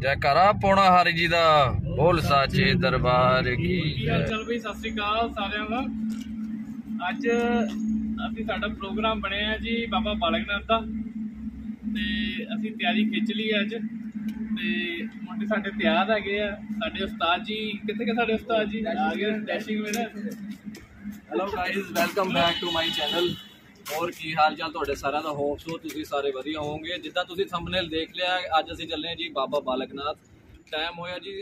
ਜੈਕਾਰਾ ਪੋਣਾ ਹਰੀ ਜੀ ਦਾ। ਬੋਲ ਸਾਚੇ ਦਰਬਾਰ ਕੀ ਚਾਲ ਬਈ? ਸਤਿ ਸ੍ਰੀ ਅਕਾਲ ਸਾਰਿਆਂ ਦਾ। ਅੱਜ ਅਸੀਂ ਸਾਡਾ ਪ੍ਰੋਗਰਾਮ ਬਣਿਆ ਹੈ ਜੀ ਬਾਬਾ ਬਾਲਕਨਾਥ ਦਾ। ਤੇ ਅਸੀਂ ਤਿਆਰੀ ਖਿੱਚ ਲਈ ਅੱਜ। ਤੇ ਮੁੰਡੇ ਸਾਡੇ ਤਿਆਰ ਹੈਗੇ ਆ। ਸਾਡੇ ਉਸਤਾਦ ਜੀ ਕਿੱਥੇ ਕਿ ਸਾਡੇ ਉਸਤਾਦ ਜੀ? ਆ ਗਏ ਡੈਸ਼ਿੰਗ ਵਿੱਚ hello guys welcome back to my channel ਹੋਰ ਕੀ ਹਾਲ ਚਾਲ ਤੁਹਾਡੇ ਸਾਰਿਆਂ ਦਾ? ਹੋਪ ਸੋ ਤੁਸੀਂ ਸਾਰੇ ਵਧੀਆ ਹੋਵੋਗੇ। ਜਿੱਦਾਂ ਤੁਸੀਂ ਥੰਬਨੇਲ ਦੇਖ ਲਿਆ, ਅੱਜ ਅਸੀਂ ਚੱਲੇ ਹਾਂ ਜੀ ਬਾਬਾ ਬਾਲਕਨਾਥ। ਟਾਈਮ ਹੋਇਆ ਜੀ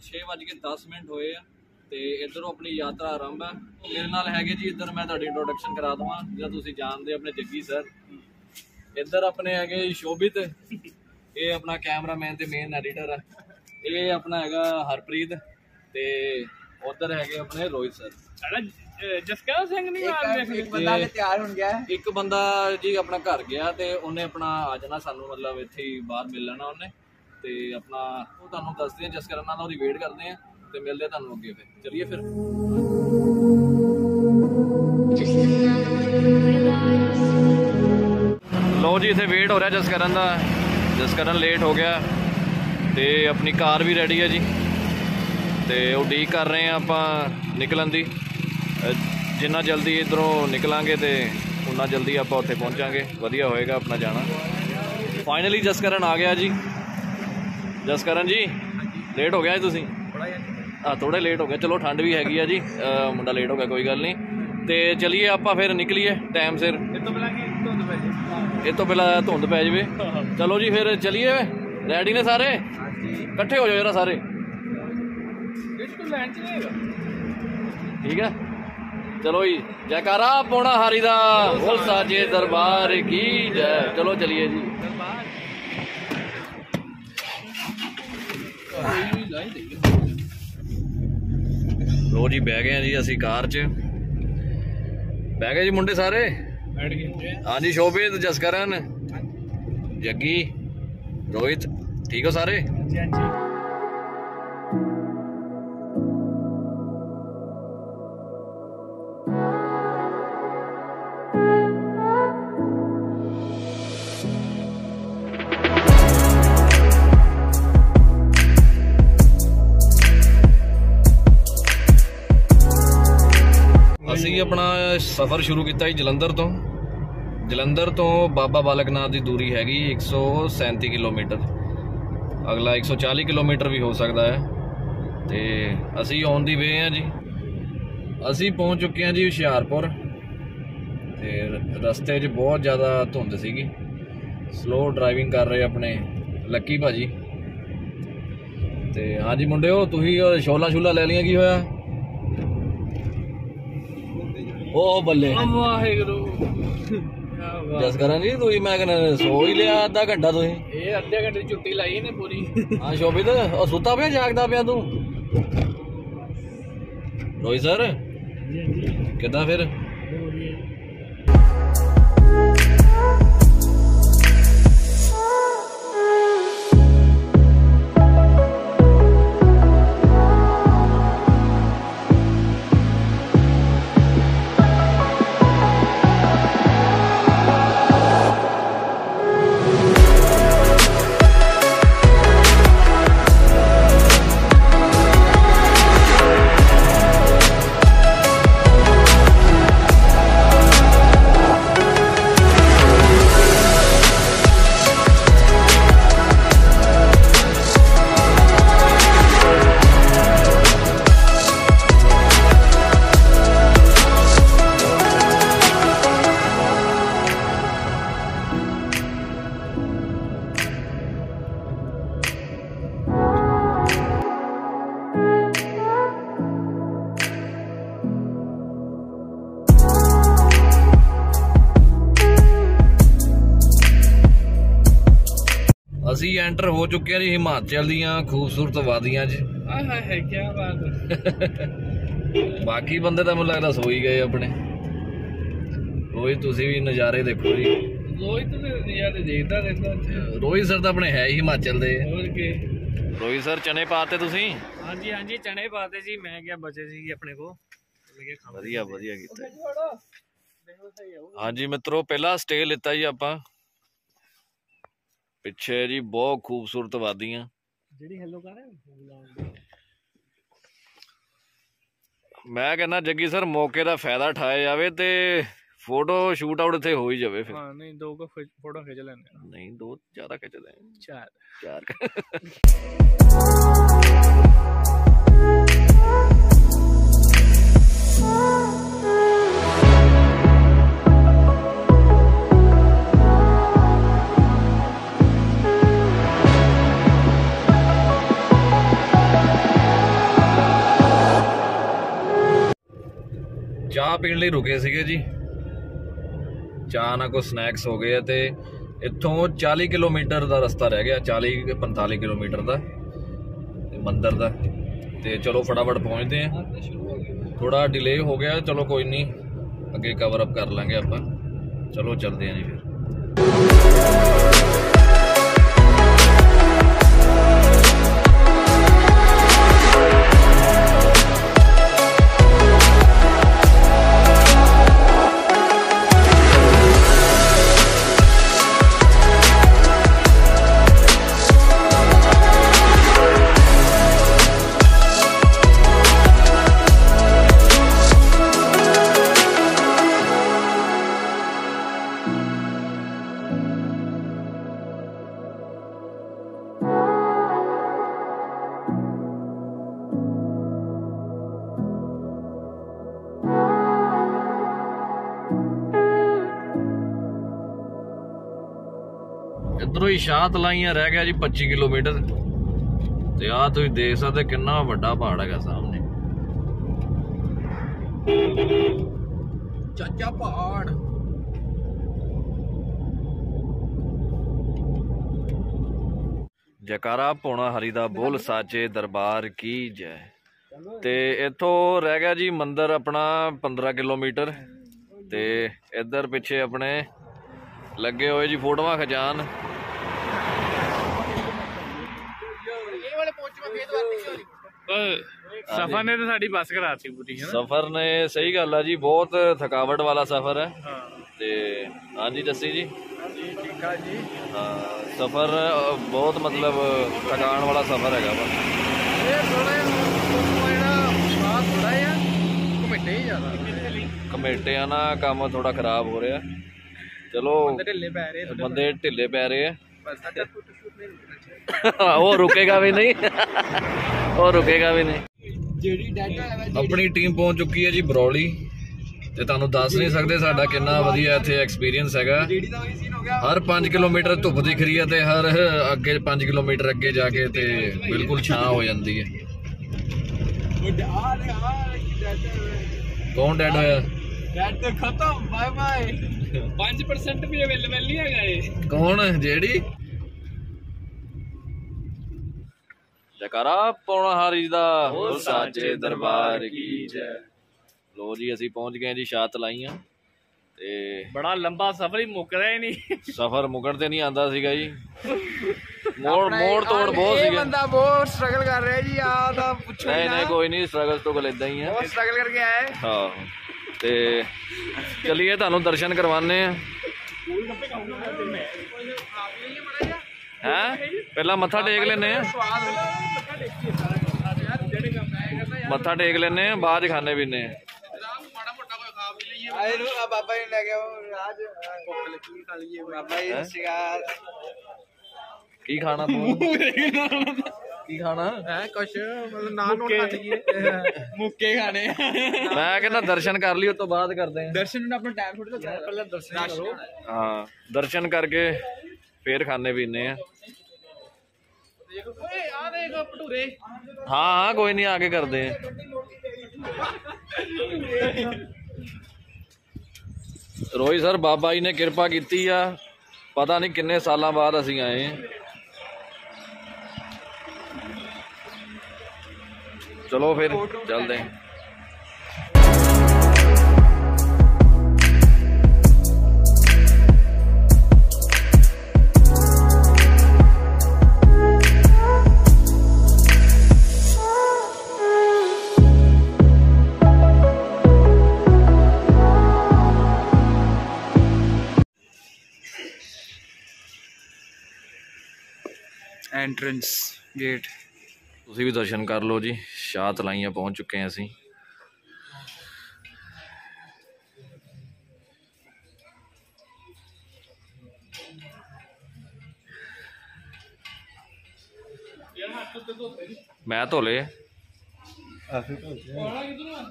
6:10 ਮਿੰਟ ਹੋਏ ਆ ਤੇ ਇਧਰੋਂ ਆਪਣੀ ਯਾਤਰਾ ਆਰੰਭ ਹੈ ਮੇਰੇ ਨਾਲ ਹੈਗੇ ਜੀ, ਇੱਧਰ ਮੈਂ ਤੁਹਾਡੀ ਇੰਟਰੋਡਕਸ਼ਨ ਕਰਾ ਦਵਾਂ ਜਿਹੜਾ ਤੁਸੀਂ ਜਾਣਦੇ ਆਪਣੇ ਜੱਗੀ ਸਰ ਇੱਧਰ ਆਪਣੇ ਹੈਗੇ ਸ਼ੋਭਿਤ, ਇਹ ਆਪਣਾ ਕੈਮਰਾਮੈਨ ਤੇ ਮੇਨ ਐਡੀਟਰ ਹੈ ਇਹ ਆਪਣਾ ਹੈਗਾ ਹਰਪ੍ਰੀਤ ਤੇ ਉਧਰ ਹੈਗੇ ਆਪਣੇ ਰੋਹਿਤ ਸਰ ਜਸਕਰਨ ਸਿੰਘ ਨਹੀਂ ਆ ਇੱਕ ਬੰਦਾ ਤੇ ਤਿਆਰ ਹੋ ਗਿਆ। ਇੱਕ ਬੰਦਾ ਜੀ ਆਪਣਾ ਘਰ ਗਿਆ ਤੇ ਉਹਨੇ ਆਪਣਾ ਆ ਜਾਣਾ ਸਾਨੂੰ ਮਤਲਬ ਇੱਥੇ ਹੀ ਬਾਹਰ ਮਿਲ ਲੈਣਾ ਉਹਨੇ। ਤੇ ਆਪਣਾ ਉਹ ਤੁਹਾਨੂੰ ਦੱਸਦੇ ਆ ਜਿਸ ਕਰਨ ਨਾਲ ਉਹਦੀ ਵੇਟ ਕਰਦੇ ਆ ਤੇ ਮਿਲਦੇ ਤੁਹਾਨੂੰ ਅੱਗੇ ਫਿਰ। ਚਲਿਏ ਫਿਰ। ਲੋ ਜੀ ਇੱਥੇ ਵੇਟ ਹੋ ਰਿਹਾ ਜਿਸ ਕਰਨ ਦਾ। ਜਿਸ ਕਰਨ ਲੇਟ ਹੋ ਗਿਆ ਤੇ ਆਪਣੀ ਕਾਰ ਵੀ ਰੈਡੀ ਹੈ ਜੀ। ਤੇ ਉਹ ਕਰ ਰਹੇ ਆ ਆਪਾਂ ਨਿਕਲਣ ਦੀ। ਜਿੰਨਾ ਜਲਦੀ ਇਧਰੋਂ ਨਿਕਲਾਂਗੇ ਤੇ ਉਨਾ ਜਲਦੀ ਆਪਾਂ ਉੱਥੇ ਪਹੁੰਚਾਂਗੇ। ਵਧੀਆ ਹੋਏਗਾ ਆਪਣਾ ਜਾਣਾ। ਫਾਈਨਲੀ ਜਸਕਰਨ ਆ ਗਿਆ ਜੀ। ਜਸਕਰਨ ਜੀ ਲੇਟ ਹੋ ਗਿਆ ਜੀ ਤੁਸੀਂ? ਆ ਥੋੜੇ ਲੇਟ ਹੋ ਗਏ। ਚਲੋ ਠੰਡ ਵੀ ਹੈਗੀ ਆ ਜੀ। ਮੁੰਡਾ ਲੇਟ ਹੋ ਗਿਆ ਕੋਈ ਗੱਲ ਨਹੀਂ। ਤੇ ਚਲਿਏ ਆਪਾਂ ਫਿਰ ਨਿਕਲੀਏ ਟਾਈਮ ਸਿਰ। ਇਹ ਤੋਂ ਪਹਿਲਾਂ ਕੀ ਧੁੰਦ ਪੈ ਜੇ। ਇਹ ਤੋਂ ਪਹਿਲਾਂ ਧੁੰਦ ਪੈ ਜਾਵੇ। ਚਲੋ ਜੀ ਫਿਰ ਚਲਿਏ। ਰੈਡੀ ਨੇ ਸਾਰੇ? ਇਕੱਠੇ ਹੋ ਜਾਓ ਜਰਾ ਸਾਰੇ। ਬਿਲਕੁਲ ਲੈਣ ਚ ਨਹੀਂ ਹੈਗਾ? ਠੀਕ ਹੈ। ਚਲੋ ਜੀ, ਜੈਕਾਰਾ ਪੋਣਾ ਹਾਰੀ ਦਾ, ਬੋਲ ਸਾਜੇ ਦਰਬਾਰ ਕੀ ਜੈ। ਚਲੋ ਚਲਿਏ ਜੀ। ਲੋ ਜੀ, ਬਹਿ ਗਏ ਆ ਜੀ ਅਸੀਂ ਕਾਰ 'ਚ। ਬਹਿ ਗਏ ਜੀ ਮੁੰਡੇ ਸਾਰੇ? ਬੈਠ ਗਏ ਹਾਂਜੀ, ਸ਼ੋਭਿਤ, ਜਸਕਰਨ, ਜੱਗੀ, ਰੋਹਿਤ, ਠੀਕ ਹੋ ਸਾਰੇ? ਹਾਂਜੀ ਹਾਂਜੀ। ਅਸੀਂ ਆਪਣਾ ਸਫ਼ਰ ਸ਼ੁਰੂ ਕੀਤਾ ਜੀ ਜਲੰਧਰ ਤੋਂ। ਜਲੰਧਰ ਤੋਂ ਬਾਬਾ ਬਾਲਕਨਾਥ ਦੀ ਦੂਰੀ ਹੈਗੀ 137 ਕਿਲੋਮੀਟਰ। ਅਗਲਾ 140 ਕਿਲੋਮੀਟਰ ਵੀ ਹੋ ਸਕਦਾ ਹੈ। ਤੇ ਅਸੀਂ ਔਨ ਦੀ ਵੇ ਆ ਜੀ। ਅਸੀਂ ਪਹੁੰਚ ਚੁੱਕੇ ਹਾਂ ਜੀ ਹੁਸ਼ਿਆਰਪੁਰ। ਤੇ ਰਸਤੇ 'ਚ ਬਹੁਤ ਜ਼ਿਆਦਾ ਧੁੰਦ ਸੀਗੀ। ਸਲੋ ਡਰਾਈਵਿੰਗ ਕਰ ਰਹੇ ਆਪਣੇ ਲੱਕੀ ਭਾਜੀ। ਤੇ ਹਾਂਜੀ ਮੁੰਡਿਓ, ਤੁਸੀਂ ਸ਼ੋਲਾ ਛੋਲਾ ਲੈ ਲਈਆਂ, ਕੀ ਹੋਇਆ? ਉਹ ਬੱਲੇ। ਵਾਹਿਗੁਰੂ। ਜਸ ਕਰਾਂ ਜੀ ਤੁਸੀਂ? ਮੈਂ ਕਹਿੰਦਾ ਸੋ ਹੀ ਲਿਆ ਅੱਧਾ ਘੰਟਾ ਤੁਸੀਂ। ਇਹ ਅੱਧੇ ਘੰਟੇ ਦੀ ਛੁੱਟੀ ਲਾਈ ਨੇ ਪੂਰੀ। ਹਾਂ ਸ਼ੋਭਿਤ ਉਹ ਸੁੱਤਾ ਪਿਆ ਜਾਗਦਾ ਪਿਆ ਤੂੰ? ਰੋਈ ਸਰ ਕਿੱਦਾਂ ਫਿਰ? ਐਂਟਰ ਹੋ ਚੁੱਕੇ ਜੀ ਹਿਮਾਚਲ ਦੀਆਂ ਖੂਬਸੂਰਤ ਵਾਦੀਆਂ 'ਚ। ਆਏ ਹਾਏ ਹਾਏ ਕੀ ਬਾਤ ਹੈ। ਬਾਕੀ ਬੰਦੇ ਤਾਂ ਮੈਨੂੰ ਲੱਗਦਾ ਸੋ ਹੀ ਗਏ ਆਪਣੇ। ਰੋਜ਼ ਤੁਸੀਂ ਵੀ ਨਜ਼ਾਰੇ ਦੇਖੋ ਜੀ। ਰੋਹਿਤ ਤੇ ਨਜ਼ਾਰੇ ਦੇਖਦਾ ਰਹਿੰਦਾ ਰੋਹਿਤ ਸਰ ਤਾਂ ਆਪਣੇ ਹੈ ਹੀ ਹਿਮਾਚਲ ਦੇ। ਹੋਰ ਕੀ। ਰੋਹਿਤ ਸਰ ਚਨੇ ਪਾਤੇ ਤੁਸੀਂ? ਹਾਂਜੀ ਹਾਂਜੀ ਚਨੇ ਪਾਤੇ ਜੀ। ਮੈਂ ਕਿਹਾ ਬਚੇ ਸੀ ਆਪਣੇ ਕੋ ਵਧੀਆ ਵਧੀਆ ਕੀਤਾ ਹਾਂਜੀ ਮਿੱਤਰੋ ਪਹਿਲਾ ਸਟੇ ਲਿੱਤਾ ਜੀ ਆਪਾਂ। ਪਿੱਛੇ ਜੀ ਬਹੁਤ ਖੂਬਸੂਰਤ ਵਾਦੀਆਂ। ਜਿਹੜੀ ਹੈਲੋ ਕਰ ਰਿਹਾ ਮੈਂ ਕਹਿੰਦਾ ਜੱਗੀ ਸਰ ਮੌਕੇ ਦਾ ਫਾਇਦਾ ਠਾਇਆ ਜਾਵੇ ਤੇ ਫੋਟੋ ਸ਼ੂਟ ਆਊਟ ਇੱਥੇ ਹੋ ਹੀ ਜਾਵੇ ਫਿਰ। ਹਾਂ ਨਹੀਂ ਦੋ ਕੋ ਫੋਟੋ ਖਿੱਚ ਲੈਣੇ ਨਹੀਂ ਦੋ ਜ਼ਿਆਦਾ ਖਿੱਚਦੇ ਚਾਰ। ਚਾਰ ਚਾਹ ਪੀਣ ਲਈ ਰੁਕੇ ਸੀਗੇ ਜੀ। ਚਾਹ ਨਾਲ ਕੋਈ ਸਨੈਕਸ ਹੋ ਗਏ ਆ ਤੇ ਇੱਥੋਂ 40 ਕਿਲੋਮੀਟਰ ਦਾ ਰਸਤਾ ਰਹਿ ਗਿਆ 40 ਕੇ 45 ਕਿਲੋਮੀਟਰ ਦਾ, ਤੇ ਮੰਦਿਰ ਦਾ। ਤੇ ਚਲੋ ਫਟਾਫਟ ਪਹੁੰਚਦੇ ਆ। ਥੋੜਾ ਡਿਲੇ ਹੋ ਗਿਆ, ਚਲੋ ਕੋਈ ਨਹੀਂ, ਅੱਗੇ ਕਵਰ ਅਪ ਕਰ ਲਾਂਗੇ ਆਪਾਂ। ਚਲੋ ਚੱਲਦੇ ਆਂ ਜੀ ਫਿਰ। ਇਧਰੋਂ ਹੀ ਸ਼ਾਹ ਤਲਾਈਆਂ ਰਹਿ ਗਿਆ ਜੀ 25 ਕਿਲੋਮੀਟਰ। ਤੇ ਆ ਤੁਸੀਂ ਦੇਖ ਸਕਦੇ ਕਿੰਨਾ ਵੱਡਾ ਪਹਾੜ ਹੈਗਾ ਸਾਹਮਣੇ। ਚਾਚਾ ਪਹਾੜ। ਜਕਾਰਾ ਪੋਣਾ ਹਰੀ ਦਾ ਬੋਲ ਸਾਚੇ ਦਰਬਾਰ ਕੀ ਜੈ। ਤੇ ਇੱਥੋਂ ਰਹਿ ਗਿਆ ਜੀ ਮੰਦਿਰ ਆਪਣਾ 15 ਕਿਲੋਮੀਟਰ। ਤੇ ਇੱਧਰ ਪਿੱਛੇ ਆਪਣੇ ਲੱਗੇ ਹੋਏ ਜੀ ਫੋਟੋਆਂ ਖਜਾਨ ਸਫਾ ਨੇ ਤਾਂ ਸਾਡੀ ਬੱਸ ਕਰਾਤੀ ਪੂਰੀ ਹੈ ਸਫ਼ਰ ਨੇ ਸਹੀ ਗੱਲ ਆ ਜੀ ਬਹੁਤ ਥਕਾਵਟ ਵਾਲਾ ਸਫ਼ਰ ਹੈ। ਹਾਂ। ਤੇ ਹਾਂਜੀ ਜੱਸੀ ਜੀ? ਜੀ ਠੀਕ ਆ ਜੀ। ਹਾਂ ਸਫ਼ਰ ਬਹੁਤ ਮਤਲਬ ਥਕਾਣ ਵਾਲਾ ਸਫ਼ਰ ਹੈਗਾ ਵਾ। ਇਹ ਥੋੜਾ ਜਿਹੜਾ ਬਾਤ ਥੋੜਾ ਘੁੰਮੇ ਹੀ ਜ਼ਿਆਦਾ। ਕਮੇਟਿਆਂ ਨਾਲ ਕੰਮ ਥੋੜਾ ਖਰਾਬ ਹੋ ਰਿਹਾ। ਚਲੋ ਢਿੱਲੇ ਪੈ ਰਹੇ ਬੰਦੇ ਢਿੱਲੇ ਪੈ ਰਹੇ ਆ। ਪਰ ਸਾਡਾ ਫੋਟੋ ਸ਼ੂਟ ਨਹੀਂ ਰੁਕਣਾ ਉਹ ਰੁਕੇਗਾ ਵੀ ਨਹੀਂ। ਉਹ ਰੁਕੇਗਾ ਵੀ ਨਹੀਂ। ਜਿਹੜੀ ਡਾਟਾ ਹੈ ਆਪਣੀ ਟੀਮ ਪਹੁੰਚ ਚੁੱਕੀ ਹੈ ਜੀ ਬਰੌਲੀ। ਤੇ ਤੁਹਾਨੂੰ ਦੱਸ ਨਹੀਂ ਸਕਦੇ ਸਾਡਾ ਕਿੰਨਾ ਵਧੀਆ ਇੱਥੇ ਐਕਸਪੀਰੀਅੰਸ ਹੈਗਾ। ਹਰ 5 ਕਿਲੋਮੀਟਰ ਧੁੱਪ ਦਿਖ ਰਹੀ ਹੈ ਤੇ ਹਰ ਅੱਗੇ 5 ਕਿਲੋਮੀਟਰ ਅੱਗੇ ਜਾ ਕੇ ਤੇ ਬਿਲਕੁਲ ਛਾਂ ਹੋ ਜਾਂਦੀ ਹੈ। ਕੌਣ ਡੈਡ ਹੋਇਆ ਡਾਟਾ ਖਤਮ ਬਾਏ ਬਾਏ 5% ਵੀ ਅਵੇਲੇਬਲ ਨਹੀਂ ਹੈਗਾ ਇਹ। ਕੌਣ ਜਿਹੜੀ? ਜਕਾਰਾ ਪੌਣਾ ਹਾਰੀ ਦਾ। ਹੋ ਸਾਜੇ ਦਰਬਾਰ ਕੀ ਜੈ। ਲੋ ਜੀ ਅਸੀਂ ਪਹੁੰਚ ਗਏ ਜੀ ਸ਼ਾਤ ਲਾਈਆਂ। ਤੇ ਬੜਾ ਲੰਬਾ ਸਫ਼ਰ ਹੀ ਮੁੱਕਦਾ ਹੀ ਨਹੀਂ। ਸਫ਼ਰ ਮੁਕਣ ਤੇ ਨਹੀਂ ਆਂਦਾ ਸੀਗਾ ਜੀ। ਮੋੜ ਮੋੜ ਤੋੜ ਬਹੁਤ ਇਹ ਸੀਗੇ। ਬੰਦਾ ਬਹੁਤ ਸਟਰਗਲ ਕਰ ਰਿਹਾ ਜੀ ਆ ਤਾਂ ਪੁੱਛੋ ਨਹੀਂ ਨਹੀਂ ਕੋਈ ਨਹੀਂ ਸਟਰਗਲ ਸਟਰਗਲ ਇਦਾਂ ਹੀ ਆ। ਬਹੁਤ ਸਟਰਗਲ ਕਰਕੇ ਆਇਆ ਹੈ। ਹਾਂ। ਤੇ ਚਲਿਏ ਤੁਹਾਨੂੰ ਦਰਸ਼ਨ ਕਰਵਾਣੇ ਆ ਹੈ? ਪਹਿਲਾਂ ਮੱਥਾ ਟੇਕ ਲੈਨੇ ਆ ਮੱਥਾ ਟੇਕ ਲੈਨੇ ਆ ਬਾਅਦ ਚ ਖਾਣੇ ਪੀਨੇ ਆ। ਆਏ ਨੂੰ ਆ ਬਾਬਾ ਜੀ ਲੈ ਗਿਆ ਰਾਜ। ਭੁੱਖ ਲੱਗੀ ਖਾ ਲਈਏ ਬਾਬਾ ਜੀ ਹੈਂ? ਸਿਗਾਰ ਕੀ ਖਾਣਾ ਤੂੰ? ਕੀ ਖਾਣਾ? ਹੈ ਕੁਛ ਮਤਲਬ ਨਾਨ ਨੂੰ ਖਾ ਲਈਏ ਮੁੱਕੇ ਖਾਣੇ ਮੈਂ ਕਹਿੰਦਾ ਦਰਸ਼ਨ ਕਰ ਲਈ ਉਸ ਤੋਂ ਬਾਅਦ ਕਰਦੇ ਆ। ਦਰਸ਼ਨ ਨੂੰ ਆਪਣਾ ਟਾਈਮ ਥੋੜੀ ਲੱਗਦਾ ਪਹਿਲਾਂ ਦਰਸ਼ਨ ਕਰੋ। ਹਾਂ ਦਰਸ਼ਨ ਕਰਕੇ ਫੇਰ ਖਾਣੇ ਪੀਨੇ ਆ। ਓਏ, ਆ ਦੇਖ ਭਟੂਰੇ। ਹਾਂ ਹਾਂ, ਕੋਈ ਨਹੀਂ ਆਗੇ ਕਰਦੇ ਆ। ਰੋਈ ਸਰ, ਬਾਬਾ ਜੀ ਨੇ ਕਿਰਪਾ ਕੀਤੀ ਆ। ਪਤਾ ਨਹੀਂ ਕਿੰਨੇ ਸਾਲਾਂ ਬਾਅਦ ਅਸੀਂ ਆਏ ਹਾਂ ਚਲੋ ਫਿਰ, ਚੱਲਦੇ ਹਾਂ ਐਂਟਰੈਂਸ ਗੇਟ ਤੁਸੀਂ ਵੀ ਦਰਸ਼ਨ ਕਰ ਲਓ ਜੀ ਸ਼ਾਹ ਤਲਾਈਆਂ ਪਹੁੰਚ ਚੁੱਕੇ ਹਾਂ ਅਸੀਂ। ਯਾਰ ਹੱਥ ਉੱਤੇ ਧੋਤੇ ਜੀ ਮੈਂ ਧੋਲੇ ਪਾਣਾ ਕਿਧਰੋਂ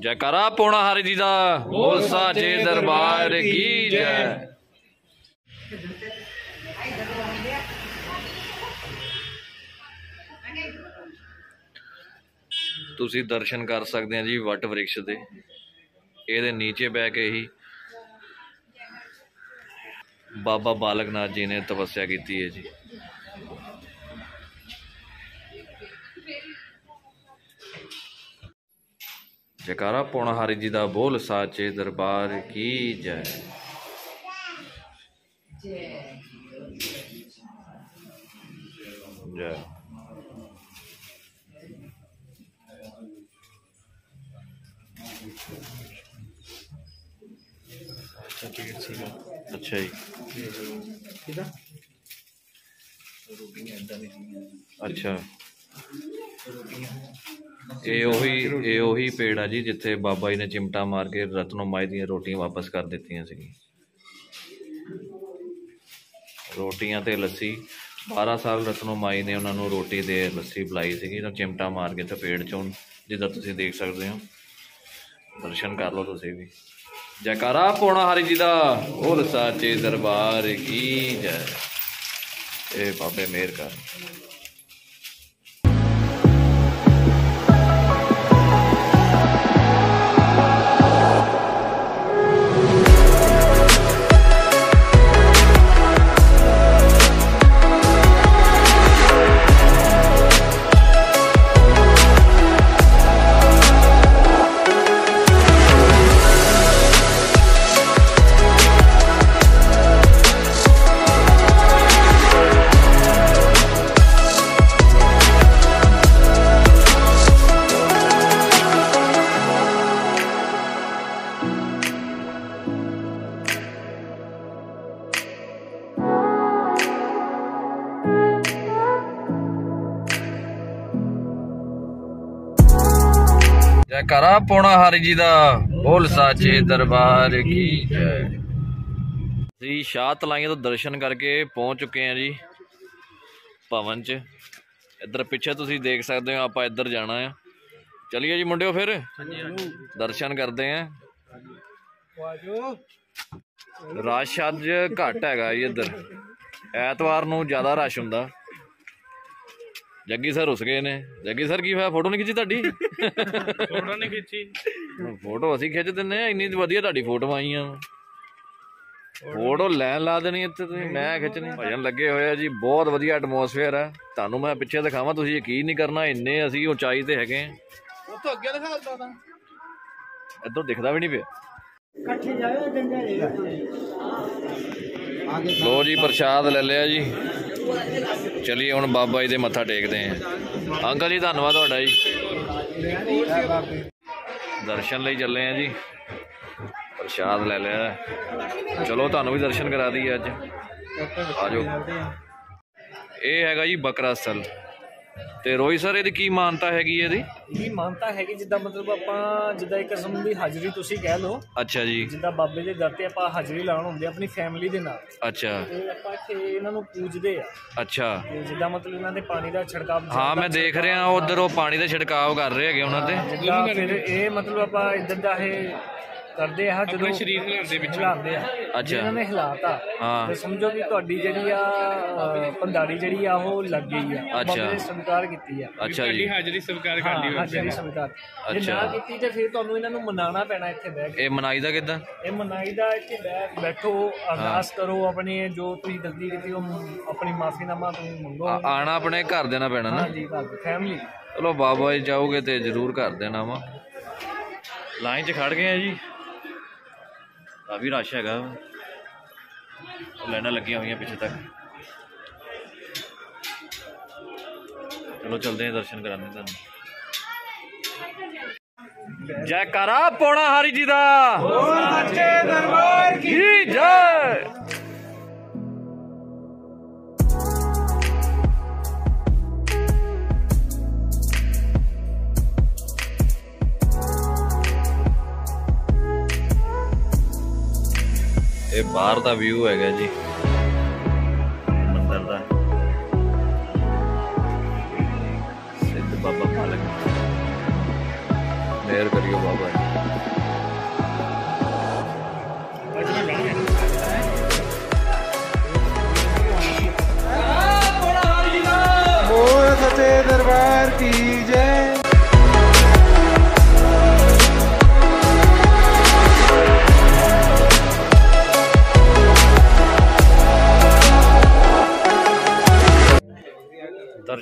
ਜੈਕਾਰਾ ਪੋਣਾ ਹਰੀ ਜੀ ਦਾ। ਬੋਲ ਸਾਚੇ ਦਰਬਾਰ ਕੀ ਜੈ। ਤੁਸੀਂ ਦਰਸ਼ਨ ਕਰ ਸਕਦੇ ਆ ਜੀ ਵਟ ਵ੍ਰਿਕਸ਼ ਦੇ। ਇਹਦੇ ਨੀਚੇ ਬਹਿ ਕੇ ਹੀ ਬਾਬਾ ਬਾਲਕਨਾਥ ਜੀ ਨੇ ਤਪੱਸਿਆ ਕੀਤੀ ਹੈ ਜੀ। ਜੈਕਾਰਾ ਪੌਣਾ ਹਰੀ ਜੀ ਦਾ ਬੋਲ ਸਾਚੇ ਦਰਬਾਰ ਕੀ ਜੈ। ਜੈ। ਅੱਛਾ ਜੀ। ਅੱਛਾ। ਇਹ ਉਹੀ ਇਹ ਉਹੀ ਪੇੜ ਆ ਜੀ ਜਿੱਥੇ ਬਾਬਾ ਜੀ ਨੇ ਚਿਮਟਾ ਮਾਰ ਕੇ ਰਤਨੋ ਮਾਈ ਦੀਆਂ ਰੋਟੀਆਂ ਵਾਪਸ ਕਰ ਦਿੱਤੀਆਂ ਸੀ ਰੋਟੀਆਂ ਤੇ ਲੱਸੀ 12 ਸਾਲ ਰਤਨੋ ਮਾਈ ਨੇ ਉਹਨਾਂ ਨੂੰ ਰੋਟੀ ਤੇ ਲੱਸੀ ਪਿਲਾਈ ਸੀਗੀ, ਤਾਂ ਚਿਮਟਾ ਮਾਰ ਕੇ ਤੇ ਪੇੜ ਚੋਂ, ਜਿੱਦਾਂ ਤੁਸੀਂ ਦੇਖ ਸਕਦੇ ਹੋ। ਦਰਸ਼ਨ ਕਰ ਲਓ ਤੁਸੀਂ ਵੀ। ਜੈਕਾਰਾ ਪੋਣਾ ਹਰੀ ਜੀ ਦਾ, ਉਹ ਸਾਚੇ ਦਰਬਾਰ ਕੀ ਜੈ। ਇਹ ਬਾਬੇ ਮਿਹਰ ਕਰ। ਜੈਕਾਰਾ ਪੋਣਾ ਹਰੀ ਜੀ ਦਾ ਬੋਲ ਸਾਚੇ ਦਰਬਾਰ ਕੀ ਜੈ। ਜੀ ਸ਼ਾਹ ਤਲਾਈਆਂ ਤੋਂ ਦਰਸ਼ਨ ਕਰਕੇ ਪਹੁੰਚ ਚੁੱਕੇ ਹਾਂ ਜੀ ਭਵਨ ਚ। ਇੱਧਰ ਪਿੱਛੇ ਤੁਸੀਂ ਦੇਖ ਸਕਦੇ ਹੋ, ਆਪਾਂ ਇੱਧਰ ਜਾਣਾ ਆ। ਚਲਿਏ ਜੀ ਮੁੰਡਿਓ ਫਿਰ? ਦਰਸ਼ਨ ਕਰਦੇ ਆ ਰਸ਼ ਅੱਜ ਘੱਟ ਹੈਗਾ ਜੀ ਇੱਧਰ। ਐਤਵਾਰ ਨੂੰ ਜ਼ਿਆਦਾ ਰਸ਼ ਹੁੰਦਾ। ਜੱਗੀ ਸਰ ਰੁਸ ਗਏ ਨੇ। ਜੱਗੀ ਸਰ ਕੀ ਹੋਇਆ? ਫੋਟੋ ਨਹੀਂ ਖਿੱਚੀ ਤੁਹਾਡੀ? ਫੋਟੋ ਨਹੀਂ ਖਿੱਚੀ। ਫੋਟੋ ਅਸੀਂ ਖਿੱਚ ਦਿੰਨੇ ਆ ਇੰਨੀ ਵਧੀਆ ਤੁਹਾਡੀ ਫੋਟੋ ਆਈਆਂ। ਫੋਟੋ ਲੈਣ ਲਾ ਦੇਣੀ ਇੱਥੇ ਤੁਸੀਂ ਮੈਂ ਖਿੱਚਣੀ। ਭਜਨ ਲੱਗੇ ਹੋਏ ਆ ਜੀ ਬਹੁਤ ਵਧੀਆ ਐਟਮੋਸਫੇਅਰ ਹੈ ਤੁਹਾਨੂੰ ਮੈਂ ਪਿੱਛੇ ਦਿਖਾਵਾਂ ਤੁਸੀਂ ਯਕੀਨ ਨਹੀਂ ਕਰਨਾ ਇੰਨੇ ਅਸੀਂ ਉਚਾਈ ਤੇ ਹੈਗੇ ਆ। ਉੱਥੋਂ ਅੱਗੇ ਦਿਖਾ ਦਿੱਤਾ ਤਾਂ। ਇੱਧਰ ਦਿਖਦਾ ਵੀ ਨਹੀਂ ਪਿਆ। ਲੋ ਜੀ ਪ੍ਰਸ਼ਾਦ ਲੈ ਲਿਆ ਜੀ। ਚਲਿਏ ਹੁਣ ਬਾਬਾ ਜੀ ਦੇ ਮੱਥਾ ਟੇਕਦੇ ਆਂ ਅੰਕਲ ਜੀ, ਧੰਨਵਾਦ ਤੁਹਾਡਾ ਜੀ। ਦਰਸ਼ਨ ਲਈ ਚੱਲੇ ਆ ਜੀ। ਪ੍ਰਸ਼ਾਦ ਲੈ ਲਿਆ। ਚਲੋ, ਤੁਹਾਨੂੰ ਵੀ ਦਰਸ਼ਨ ਕਰਾ ਦਈਏ ਅੱਜ। ਆਜੋ ਇਹ ਹੈਗਾ ਜੀ ਬਕਰਾ ਸਥਲ। ਤੇ ਰੋਹਿਤ ਸਰ ਇਹਦੀ ਕੀ ਮਾਨਤਾ ਹੈਗੀ ਇਹਦੀ? ਇਹ ਮਾਨਤਾ ਹੈਗੀ ਜਿੱਦਾਂ ਮਤਲਬ ਆਪਾਂ ਜਿੱਦਾਂ ਇੱਕ ਕਿਸਮ ਦੀ ਹਾਜ਼ਰੀ ਤੁਸੀਂ ਕਹਿ ਲਓ। ਅੱਛਾ ਜੀ। ਜਿੱਦਾਂ ਬਾਬੇ ਦੇ ਦਰ ਤੇ ਆਪਾਂ ਹਾਜ਼ਰੀ ਲਾਉਣ ਹੁੰਦੇ ਆ ਆਪਣੀ ਫੈਮਿਲੀ ਦੇ ਨਾਲ। ਅੱਛਾ। ਤੇ ਆਪਾਂ ਇੱਥੇ ਇਹਨਾਂ ਨੂੰ ਪੂਜਦੇ ਆ। ਅੱਛਾ। ਤੇ ਜਿੱਦਾਂ ਮਤਲਬ ਇਹਨਾਂ ਦੇ ਪਾਣੀ ਦਾ ਛਿੜਕਾਅ ਹਾਂ ਮੈਂ ਦੇਖ ਰਿਹਾ ਉਧਰ ਉਹ ਪਾਣੀ ਦਾ ਛਿੜਕਾਵ ਕਰ ਰਹੇ ਹੈਗੇ ਉਹਨਾਂ ਤੇ। ਜਿੱਦਾਂ ਫਿਰ ਇਹ ਮਤਲਬ ਆਪਾਂ ਇਦਾਂ ਦਾ ਇਹ ਕਰਦੇ ਆ ਜਦੋਂ ਸਰੀਰ ਹਿਲਾਉਂਦੇ ਵਿੱਚ। ਹਿਲਾਉਂਦੇ ਆ। ਅੱਛਾ। ਇਹਨਾਂ ਨੇ ਹਿਲਾਤਾ ਹਾਂ। ਤੇ ਸਮਝੋ ਕਿ ਤੁਹਾਡੀ ਜਿਹੜੀ ਆ ਅ, ਪੰਡਾਰੀ ਜਿਹੜੀ ਆ ਉਹ ਲੱਗ ਗਈ ਆ। ਅੱਛਾ। ਬਾਬੇ ਨੇ ਸਵੀਕਾਰ ਕੀਤੀ ਆ। ਅੱਛਾ ਜੀ। ਹਾਜ਼ਰੀ ਸਵੀਕਾਰ ਹਾਂ ਹਾਜ਼ਰੀ ਸਵੀਕਾਰ। ਜੇ ਅੱਛਾ। ਨਾ ਕੀਤੀ ਤੇ ਫਿਰ ਤੁਹਾਨੂੰ ਇਹਨਾਂ ਨੂੰ ਮਨਾਉਣਾ ਪੈਣਾ ਇੱਥੇ ਬਹਿ ਕੇ। ਇਹ ਮਨਾਈ ਦਾ ਕਿਦਾਂ? ਇਹ ਮਨਾਈ ਦਾ ਇੱਥੇ ਬੈ- ਬੈਠੋ ਅਰਦਾਸ ਕਰੋ ਆਪਣੀ ਜੋ ਤੁਸੀਂ ਗਲਤੀ ਕੀਤੀ ਉਹ ਮ- ਆਪਣੀ ਮਾਫੀਨਾਮਾ ਤੁਸੀਂ ਮੰਗੋ। ਆਣਾ ਆਪਣੇ ਘਰ ਦੇਣਾ ਪੈਣਾ ਨਾ। ਹਾਂਜੀ ਫੈਮਿਲੀ ਚਲੋ ਬਾਬਾ ਜੀ ਜਾਓਗੇ ਤੇ ਜ਼ਰੂਰ ਕਰ ਦੇਣਾ ਵਾ। ਲਾਈਨ 'ਚ ਖੜ ਗਏ ਆ ਜੀ। ਕਾਫੀ ਰਸ਼ ਹੈਗਾ। ਲਾਈਨਾਂ ਲੱਗੀਆਂ ਹੋਈਆਂ ਪਿੱਛੇ ਤੱਕ। ਚਲੋ ਚਲਦੇ ਆ ਦਰਸ਼ਨ ਕਰਾਂਗੇ ਤੁਹਾਨੂੰ। ਜੈਕਾਰਾ ਪੋਣਾ ਹਰੀ ਜੀ ਦਾ। ਸੱਚੇ ਦਰਬਾਰ ਕੀ ਜੈ! ਬਾਹਰ ਦਾ ਵਿਊ ਹੈਗਾ ਜੀ। ਮੰਦਰ ਦਾ। ਸਿੱਧ ਬਾਬਾ ਪਾਲਕ ਮਿਹਰ ਕਰਿਓ ਬਾਬਾ।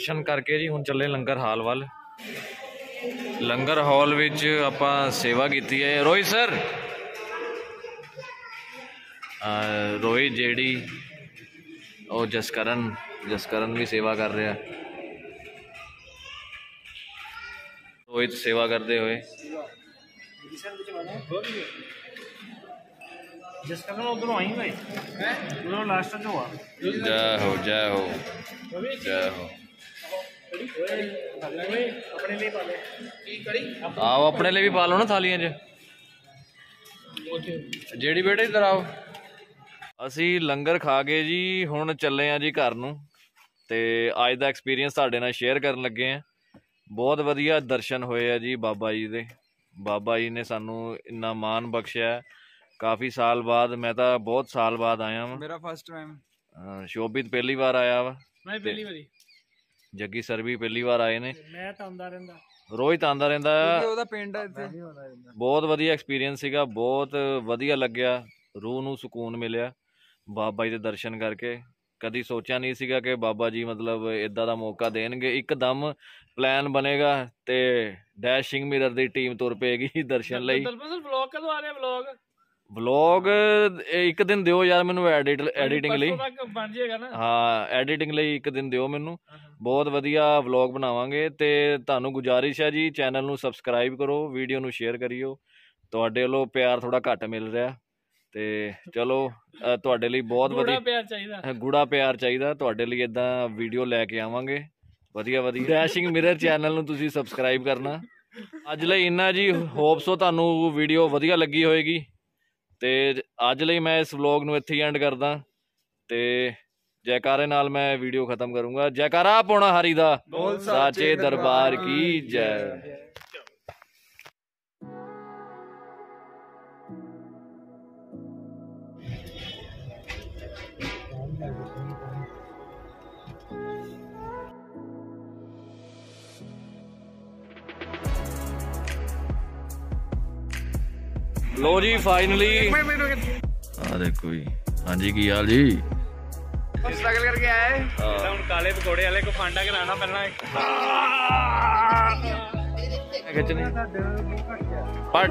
ਦਰਸ਼ਨ ਕਰਕੇ ਜੀ ਹੁਣ ਚੱਲੇ ਲੰਗਰ ਹਾਲ ਵੱਲ। ਲੰਗਰ ਹਾਲ ਵਿੱਚ ਆਪਾਂ ਸੇਵਾ ਕੀਤੀ ਹੈ। ਰੋਹਿਤ ਸਰ? ਰੋਹਿਤ ਜਿਹੜੀ ਉਹ ਜਸਕਰਨ ਜਸਕਰਨ ਵੀ ਸੇਵਾ ਕਰ ਰਿਹਾ। ਰੋਹਿਤ ਸੇਵਾ ਕਰਦੇ ਹੋਏ। ਜਿਸ ਕਰਨ ਉਧਰੋਂ ਆਈ ਹੋਏ। ਉਧਰੋਂ ਲਾਸਟ ਚ ਹੋਆ। ਜੈ ਹੋ ਜੈ ਹੋ ਜੈ ਹੋ। ਆਓ ਆਪਣੇ ਲਈ ਵੀ ਪਾ ਲਓ ਨਾ ਥਾਲੀਆਂ 'ਚ। ਜਿਹੜੀ ਬੇਟੇ ਇਧਰ ਆਓ। ਅਸੀਂ ਲੰਗਰ ਖਾ ਕੇ ਜੀ ਹੁਣ ਚੱਲੇ ਆ ਜੀ ਘਰ ਨੂੰ। ਤੇ ਅੱਜ ਦਾ ਐਕਸਪੀਰੀਅੰਸ ਤੁਹਾਡੇ ਨਾਲ ਸ਼ੇਅਰ ਕਰਨ ਲੱਗੇ ਆ। ਬਹੁਤ ਵਧੀਆ ਦਰਸ਼ਨ ਹੋਏ ਆ ਜੀ ਬਾਬਾ ਜੀ ਦੇ। ਬਾਬਾ ਜੀ ਨੇ ਸਾਨੂੰ ਇੰਨਾ ਮਾਣ ਬਖਸ਼ਿਆ। ਕਾਫੀ ਸਾਲ ਬਾਅਦ ਮੈਂ ਤਾਂ ਬਹੁਤ ਸਾਲ ਬਾਅਦ ਆਇਆ ਹਾਂ ਮੇਰਾ ਫਸਟ ਟਾਈਮ ਸ਼ੋਭਿਤ ਪਹਿਲੀ ਵਾਰ ਆਇਆ ਵਾ। ਮੈਂ ਪਹਿਲੀ ਵਾਰੀ। ਜੱਗੀ ਸਰ ਵੀ ਪਹਿਲੀ ਵਾਰ ਆਏ ਨੇ। ਮੈਂ ਤਾਂ ਆਉਂਦਾ ਰਹਿੰਦਾ। ਰੋਹਿਤ ਆਂਦਾ ਰਹਿੰਦਾ। ਹੈ। ਉਹਦਾ ਪਿੰਡ ਹੈ ਇੱਥੇ। ਬਹੁਤ ਵਧੀਆ ਐਕਸਪੀਰੀਅੰਸ ਸੀਗਾ ਬਹੁਤ ਵਧੀਆ ਲੱਗਿਆ ਰੂਹ ਨੂੰ ਸਕੂਨ ਮਿਲਿਆ ਬਾਬਾ ਜੀ ਦੇ ਦਰਸ਼ਨ ਕਰਕੇ। ਕਦੀ ਸੋਚਿਆ ਨਹੀਂ ਸੀਗਾ ਕਿ ਬਾਬਾ ਜੀ ਮਤਲਬ ਇਦਾਂ ਦਾ ਮੌਕਾ ਦੇਣਗੇ। ਇੱਕਦਮ ਪਲਾਨ ਬਣੇਗਾ ਤੇ ਡੈਸ਼ਿੰਗ ਮਿਰਰ ਦੀ ਟੀਮ ਤੁਰ ਪਏਗੀ ਦਰਸ਼ਨ ਲਈ। ਵਲੌਗ ਕਦੋਂ ਆ ਰਿਹਾ ਵਲੌਗ ਵਲੌਗ ਇੱਕ ਦਿਨ ਦਿਓ ਯਾਰ ਮੈਨੂੰ ਐਡਿਟ ਐਡੀਟਿੰਗ ਲਈ। ਤੱਕ ਬਣ ਜਾਏਗਾ ਨਾ। ਹਾਂ ਐਡੀਟਿੰਗ ਲਈ ਇੱਕ ਦਿਨ ਦਿਓ ਮੈਨੂੰ। ਬਹੁਤ ਵਧੀਆ ਵਲੌਗ ਬਣਾਵਾਂਗੇ ਤੇ ਤੁਹਾਨੂੰ ਗੁਜ਼ਾਰਿਸ਼ ਹੈ ਜੀ ਚੈਨਲ ਨੂੰ ਸਬਸਕ੍ਰਾਈਬ ਕਰੋ ਵੀਡੀਓ ਨੂੰ ਸ਼ੇਅਰ ਕਰਿਓ। ਤੁਹਾਡੇ ਵੱਲੋਂ ਪਿਆਰ ਥੋੜਾ ਘੱਟ ਮਿਲ ਰਿਹਾ। ਤੇ ਚਲੋ ਅ, ਤੁਹਾਡੇ ਲਈ ਬਹੁਤ ਬੜਾ ਵਧੀਆ ਪਿਆਰ ਚਾਹੀਦਾ। ਗੂੜਾ ਪਿਆਰ ਚਾਹੀਦਾ। ਤੁਹਾਡੇ ਲਈ ਇਦਾਂ ਵੀਡੀਓ ਲੈ ਕੇ ਆਵਾਂਗੇ। ਵਧੀਆ ਵਧੀਆ। ਡੈਸ਼ਿੰਗ ਮਿਰਰ ਚੈਨਲ ਨੂੰ ਤੁਸੀਂ ਸਬਸਕ੍ਰਾਈਬ ਕਰਨਾ। ਅੱਜ ਲਈ ਇੰਨਾ ਜੀ। ਹੋਪ ਸੋ ਤੁਹਾਨੂੰ ਵੀਡੀਓ ਵਧੀਆ ਲੱਗੀ ਹੋਏਗੀ। ਤੇ ਅੱਜ ਲਈ ਮੈਂ ਇਸ ਵਲੌਗ ਨੂੰ ਇੱਥੇ ਹੀ ਐਂਡ ਕਰਦਾ। ਤੇ ਜੈਕਾਰੇ ਨਾਲ ਮੈਂ ਵੀਡੀਓ ਖਤਮ ਕਰੂੰਗਾ। ਜੈਕਾਰਾ ਪੋਣਾ ਹਰੀ ਦਾ। ਸਾਚੇ ਦਰਬਾਰ ਕੀ ਜੈ। ਲੋ ਜੀ ਫਾਈਨਲੀ ਆ ਦੇਖੋ ਜੀ। ਹਾਂਜੀ ਕੀ ਹਾਲ ਜੀ? ਸਟਰਗਲ ਕਰਕੇ ਆਏ? ਹਾਂ। ਹੁਣ ਕਾਲੇ ਪਕੌੜੇ ਵਾਲੇ ਕੋ ਫਾਂਡਾ ਕਰਾਣਾ ਪਹਿਲਾਂ ਖਿੱਚਣੀ ਪੜ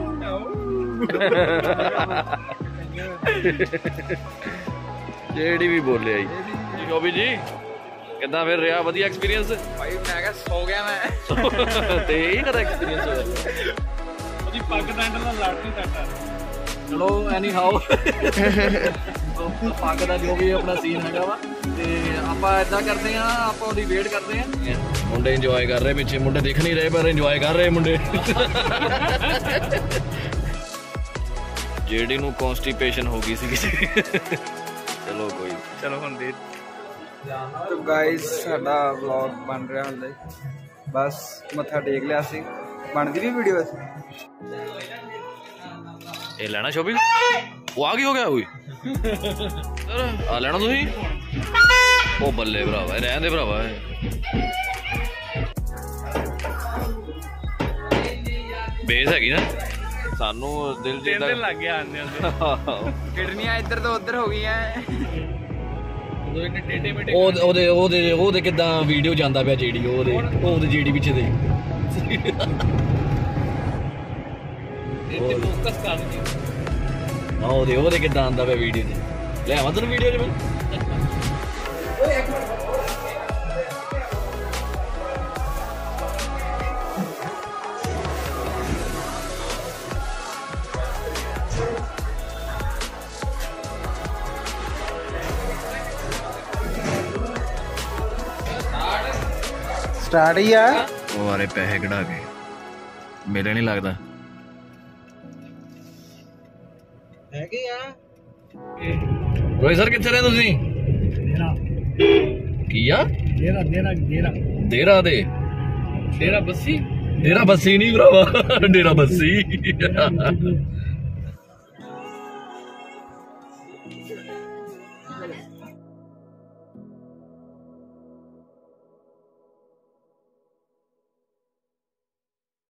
ਜਿਹੜੀ ਵੀ ਬੋਲਿਆ ਜੀ। ਜੀ ਜੀ ਕਿੱਦਾਂ ਫਿਰ ਰਿਹਾ ਵਧੀਆ ਐਕਸਪੀਰੀਅੰਸ ਭਾਈ ਮੈਂ ਕਿਹਾ ਸੋ ਗਿਆ ਮੈਂ। ਤੇ ਇਹ ਕਦਾ ਐਕਸਪੀਰੀਅੰਸ ਹੋਇਆ। ਜੀ ਪੱਗ ਦਾ ਹੈਂਡਲ ਨਾਲ ਲੜਦੀ ਟੱਟਾ ਚਲੋ ਐਨੀ ਹਾਊ ਪੱਗ ਦਾ ਜੋ ਵੀ ਆਪਣਾ ਸੀਨ ਹੈਗਾ ਵਾ ਤੇ ਆਪਾਂ ਇਦਾਂ ਕਰਦੇ ਆ ਆਪਾਂ ਉਹਦੀ ਵੇਟ ਕਰਦੇ ਆ ਮੁੰਡੇ ਇੰਜੋਏ ਕਰ ਰਹੇ ਪਿੱਛੇ ਮੁੰਡੇ ਦਿਖ ਨਹੀਂ ਰਹੇ ਪਰ ਇੰਜੋਏ ਕਰ ਰਹੇ ਮੁੰਡੇ। ਜਿਹੜੀ ਨੂੰ ਕਨਸਟੀਪੇਸ਼ਨ ਹੋ ਗਈ ਸੀ ਕਿਸੇ ਚਲੋ ਕੋਈ ਚਲੋ ਹੁਣ ਦੇ ਤੋ ਗਾਇਸ ਸਾਡਾ ਵਲੌਗ ਬਣ ਰਿਹਾ ਹੁੰਦਾ ਬਸ ਮੱਥਾ ਟੇਕ ਲਿਆ ਸੀ। ਬਣਦੀ ਵੀ ਵੀਡੀਓ ਇਹ ਲੈਣਾ ਸ਼ੋਭੀ? ਉਹ ਆ ਕੀ ਹੋ ਗਿਆ ਸਰ ਆ ਲੈਣਾ ਤੁਸੀਂ? ਉਹ ਬੱਲੇ ਭਰਾਵਾ ਇਹ ਰਹਿਣ ਦੇ ਭਰਾਵਾ। ਬੇਸ ਹੈਗੀ ਨਾ। ਸਾਨੂੰ ਦਿਲ ਜਿੱਦਾਂ ਦਿਨ ਲੱਗ ਗਿਆ ਆਂਦੇ ਆਂਦੇ ਕਿਡਨੀਆਂ ਇੱਧਰ ਤੋਂ ਉੱਧਰ ਹੋ ਗਈਆਂ। ਉਹਦੇ ਉਹਦੇ ਉਹਦੇ ਕਿਦਾਂ ਵੀਡੀਓ ਜਾਂਦਾ ਪਿਆ ਜੀਡੀ ਉਹਦੇ ਉਹਦੇ ਜੀਡੀ ਪਿੱਛੇ ਦੇ। ਸੀ ਇਹ ਤੇ ਫੋਕਸ ਕਰ ਗਈ ਆ ਉਹਦੇ ਉਹਦੇ ਕਿਦਾਂ ਆਂਦਾ ਪਿਆ ਵੀਡੀਓ 'ਚ ਲੈ ਆਵਾਂ ਤੈਨੂੰ ਵੀਡੀਓ 'ਚ ਮੈਂ ਓਏ ਇੱਕ ਮਿੰਟ स्टार्ट ही है ਉਹ ਆਰੇ ਪੈਸੇ ਕਢਾ ਕੇ। ਮੇਰੇ ਨਹੀਂ ਲੱਗਦਾ। ਹੈਗੇ ਆ। ਰੋਹਿਤ ਸਰ ਕਿੱਥੇ ਨੇ ਤੁਸੀਂ? ਕੀ ਆ? ਦੇਰਾ ਦੇਰਾ ਦੇਰਾ ਡੇਰਾ ਦੇ? ਡੇਰਾ ਬੱਸੀ। ਡੇਰਾ ਬੱਸੀ ਨਹੀਂ ਭਰਾਵਾ ਡੇਰਾ ਬੱਸੀ।